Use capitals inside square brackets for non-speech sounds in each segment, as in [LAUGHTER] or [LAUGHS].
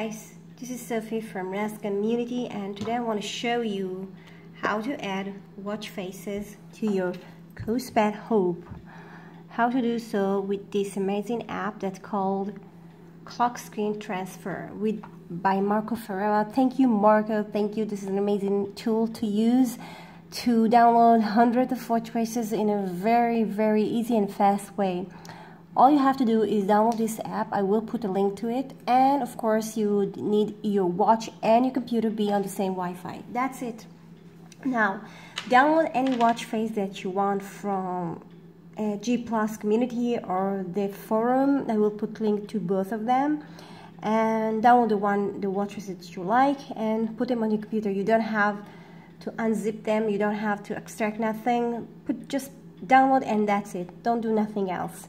guys this is Sophie from RAS community and today I want to show you how to add watch faces to your Kospet Hope. How to do so with this amazing app that's called clockskin transfer with by Marco Ferreira thank you Marco. Thank you. This is an amazing tool to use to download hundreds of watch faces in a very very easy and fast way all you have to do is download this app. I will put a link to it. And of course you need your watch and your computer be on the same wi-fi. That's it. Now download any watch face that you want from a G Plus community or the forum. I will put link to both of them. And download the one the watches that you like and put them on your computer. You don't have to unzip them. You don't have to extract nothing. Put just download and that's it. Don't do nothing else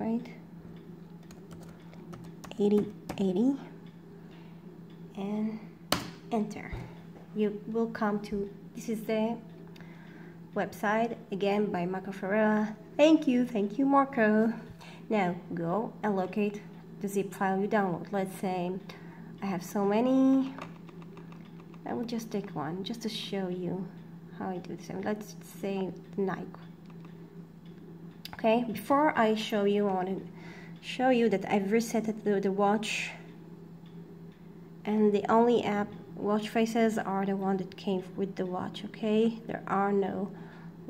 right? 80 80 and enter. You will come to this is the website again by Marco Ferreira thank you thank you Marco. Now go and locate the zip file you download. Let's say I have so many. I will just take one just to show you how I do this. Let's say Nike okay before I show you I want to show you that I've reset the, the watch and the only app watch faces are the one that came with the watch okay? There are no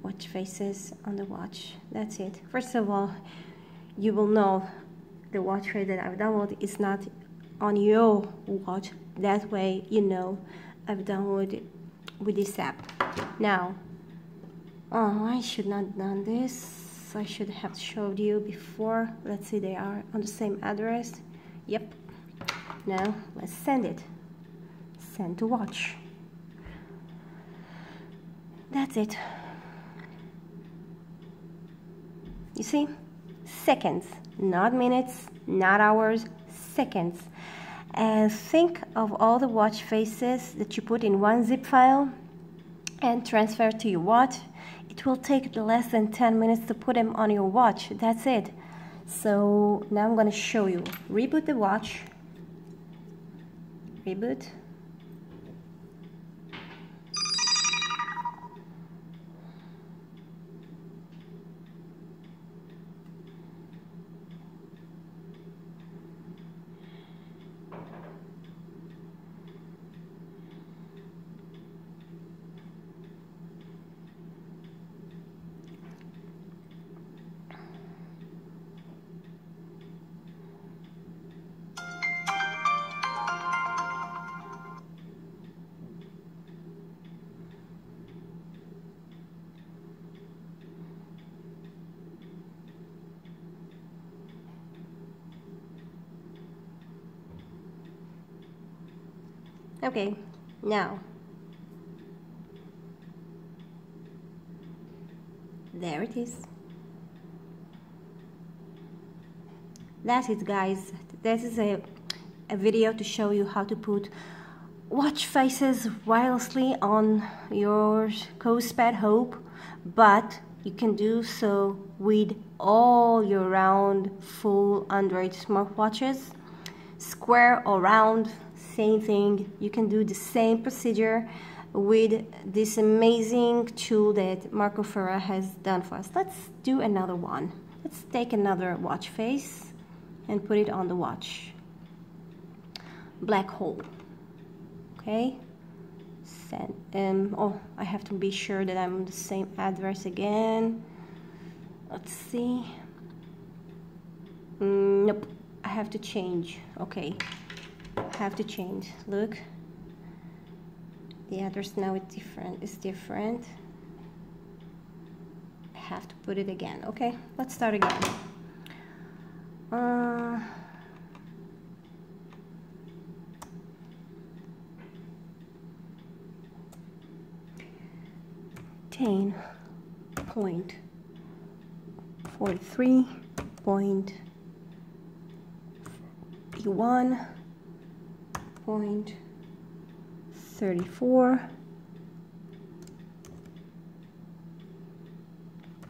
watch faces on the watch. That's it. First of all you will know the watch face that I've downloaded is not on your watch. That way you know I've downloaded with this app. Now oh I should not done this I should have showed you before. Let's see they are on the same address. Yep. Now let's send it. Send to watch. That's it. You see? Seconds. Not minutes not hours seconds. And think of all the watch faces that you put in one zip file and transfer to your watch it will take less than 10 minutes to put them on your watch. That's it. So now I'm gonna show you. Reboot the watch. Reboot Okay, now there it is. That's it guys. This is a, a video to show you how to put watch faces wirelessly on your Kospet Hope but you can do so with all your round full Android smartwatches square or round same thing. You can do the same procedure with this amazing tool that Marco Ferreira has done for us. Let's do another one. Let's take another watch face and put it on the watch. Black hole. Okay. Send um oh I have to be sure that I'm the same address again. Let's see. Mm, nope. I have to change. Okay have to change. Look. The address now is different It's different. I have to put it again. Okay let's start again. Uh, ten point forty three point one point 34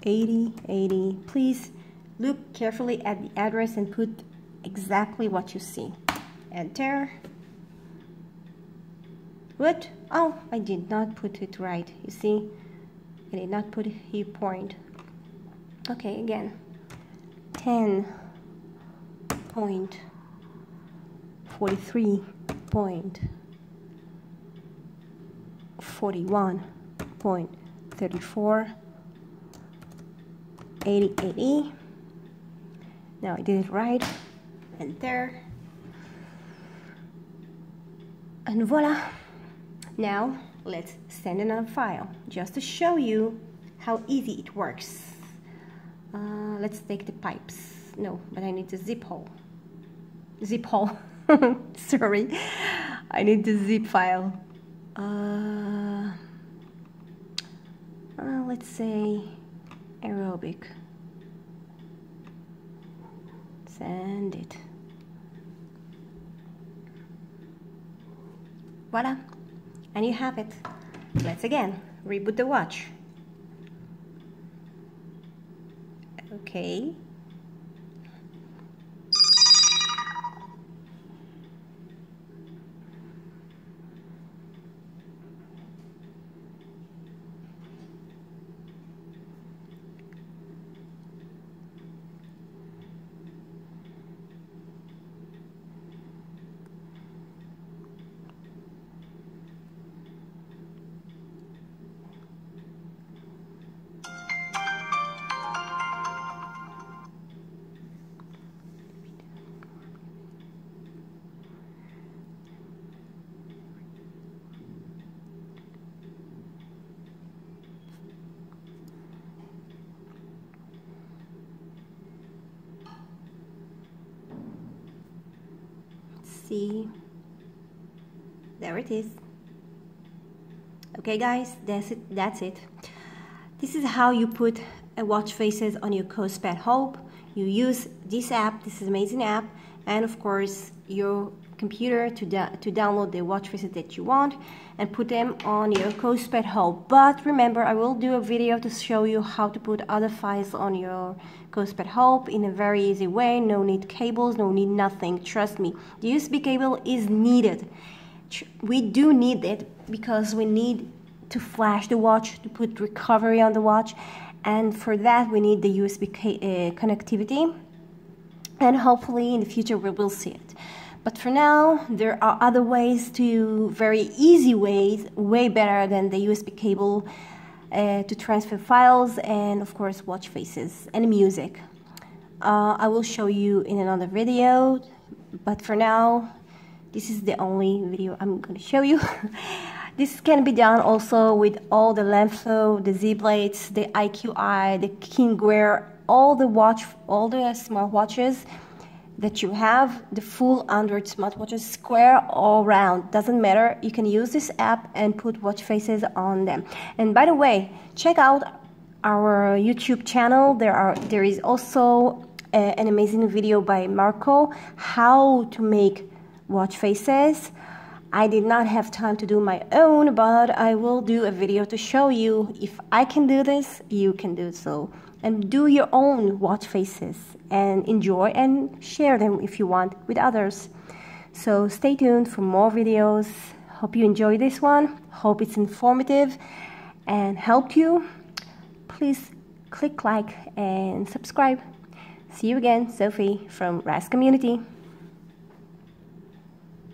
80 80 please look carefully at the address and put exactly what you see. Enter. What? Oh I did not put it right. You see I did not put a point. Okay again. 10 point 43 point 41 point 34 80 80 now I did it right and there. And voila. Now let's send another file just to show you how easy it works. Uh, let's take the pipes. No but I need the zip hole. Zip hole [LAUGHS] [LAUGHS] sorry. I need the zip file. Uh, uh, let's say aerobic. Send it. Voila. And you have it. Let's again reboot the watch. Okay see. There it is. Okay guys that's it that's it. This is how you put a watch faces on your Kospet Hope you use this app. This is amazing app. And of course your computer to, to download the watch faces that you want and put them on your Kospet Hope but remember I will do a video to show you how to put other files on your Kospet Hope in a very easy way. No need cables, no need nothing. Trust me, the USB cable is needed. We do need it because we need to flash the watch, to put recovery on the watch. And for that, we need the USB uh, connectivity. And hopefully in the future, we will see it. But for now, there are other ways to, very easy ways, way better than the USB cable uh, to transfer files and of course watch faces and music. Uh, I will show you in another video, but for now, this is the only video I'm going to show you. [LAUGHS] this can be done also with all the Lemfo, the Zeblaze, the IQI, the KingWear, all the watch, all the smart watches that you have the full Android smartwatches square all round. Doesn't matter. You can use this app and put watch faces on them. And by the way, check out our YouTube channel. There are there is also a, an amazing video by Marco how to make watch faces. I did not have time to do my own, but I will do a video to show you if I can do this, you can do so. And do your own watch faces and enjoy and share them if you want with others. So stay tuned for more videos. Hope you enjoy this one. Hope it's informative and helped you. Please click like and subscribe. See you again, Sophie from RAS Community.